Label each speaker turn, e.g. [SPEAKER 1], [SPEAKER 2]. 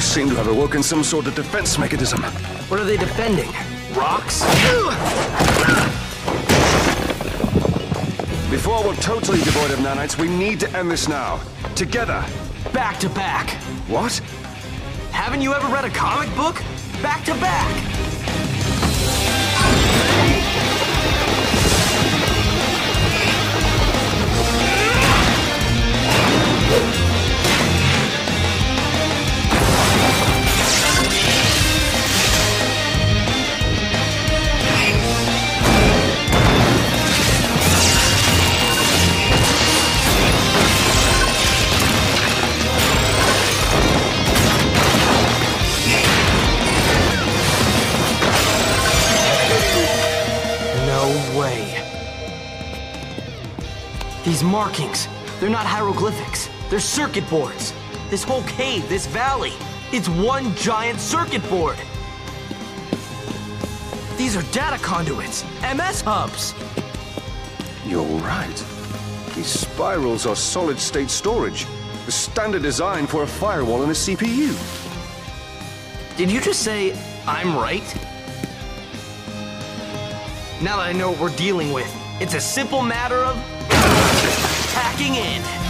[SPEAKER 1] awoken some sort of defense mechanism.
[SPEAKER 2] What are they defending? Rocks?
[SPEAKER 1] Before we're totally devoid of nanites, we need to end this now. Together.
[SPEAKER 2] Back to back.
[SPEAKER 1] What?
[SPEAKER 2] Haven't you ever read a comic book? Back to back. These markings, they're not hieroglyphics. They're circuit boards. This whole cave, this valley, it's one giant circuit board. These are data conduits, MS hubs.
[SPEAKER 1] You're right. These spirals are solid-state storage. The standard design for a firewall and a CPU.
[SPEAKER 2] Did you just say I'm right? Now that I know what we're dealing with, it's a simple matter of hacking in.